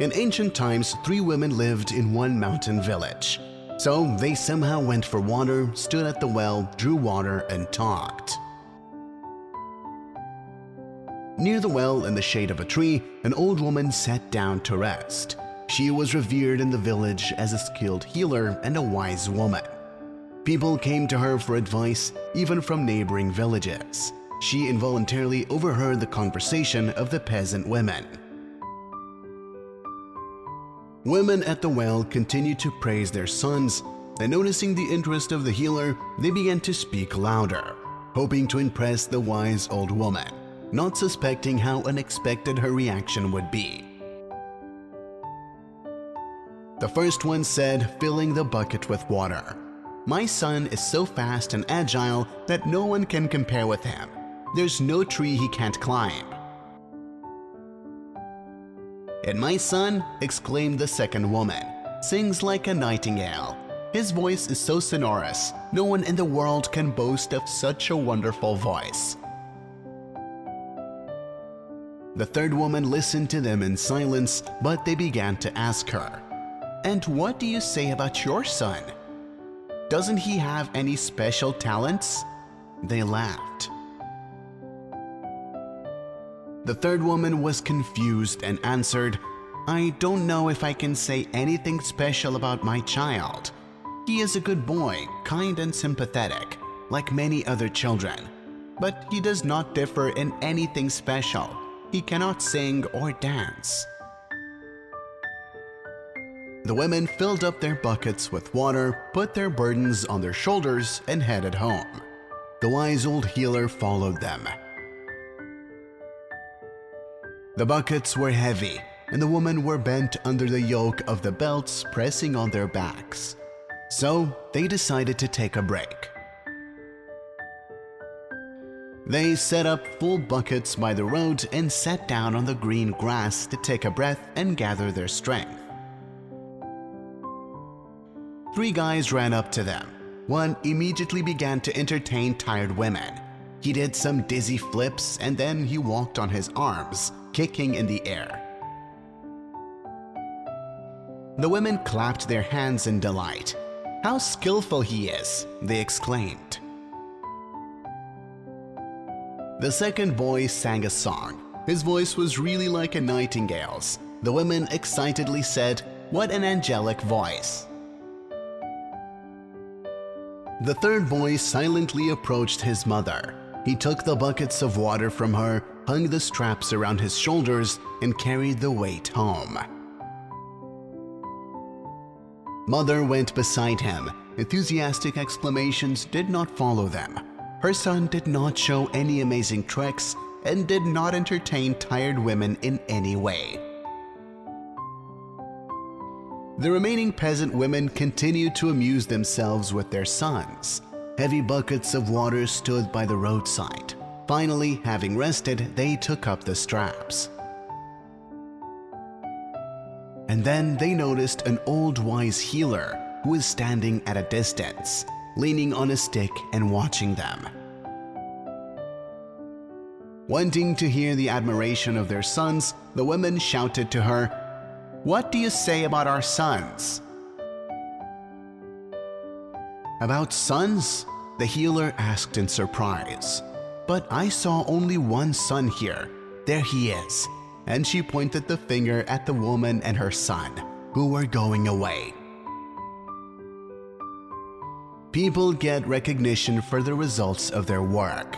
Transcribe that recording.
In ancient times, three women lived in one mountain village. So they somehow went for water, stood at the well, drew water, and talked. Near the well in the shade of a tree, an old woman sat down to rest. She was revered in the village as a skilled healer and a wise woman. People came to her for advice, even from neighboring villages. She involuntarily overheard the conversation of the peasant women. Women at the well continued to praise their sons, and noticing the interest of the healer, they began to speak louder, hoping to impress the wise old woman, not suspecting how unexpected her reaction would be. The first one said, filling the bucket with water, My son is so fast and agile that no one can compare with him. There's no tree he can't climb. And my son, exclaimed the second woman, sings like a nightingale. His voice is so sonorous, no one in the world can boast of such a wonderful voice. The third woman listened to them in silence, but they began to ask her, And what do you say about your son? Doesn't he have any special talents? They laughed. The third woman was confused and answered, I don't know if I can say anything special about my child. He is a good boy, kind and sympathetic, like many other children. But he does not differ in anything special. He cannot sing or dance. The women filled up their buckets with water, put their burdens on their shoulders, and headed home. The wise old healer followed them. The buckets were heavy, and the women were bent under the yoke of the belts pressing on their backs. So they decided to take a break. They set up full buckets by the road and sat down on the green grass to take a breath and gather their strength. Three guys ran up to them. One immediately began to entertain tired women. He did some dizzy flips and then he walked on his arms, kicking in the air. The women clapped their hands in delight. How skillful he is, they exclaimed. The second boy sang a song. His voice was really like a nightingale's. The women excitedly said, What an angelic voice! The third boy silently approached his mother. He took the buckets of water from her, hung the straps around his shoulders, and carried the weight home. Mother went beside him. Enthusiastic exclamations did not follow them. Her son did not show any amazing tricks and did not entertain tired women in any way. The remaining peasant women continued to amuse themselves with their sons. Heavy buckets of water stood by the roadside. Finally, having rested, they took up the straps. And then they noticed an old wise healer who was standing at a distance, leaning on a stick and watching them. Wanting to hear the admiration of their sons, the women shouted to her, What do you say about our sons? About sons? The healer asked in surprise. But I saw only one son here. There he is. And she pointed the finger at the woman and her son, who were going away. People get recognition for the results of their work.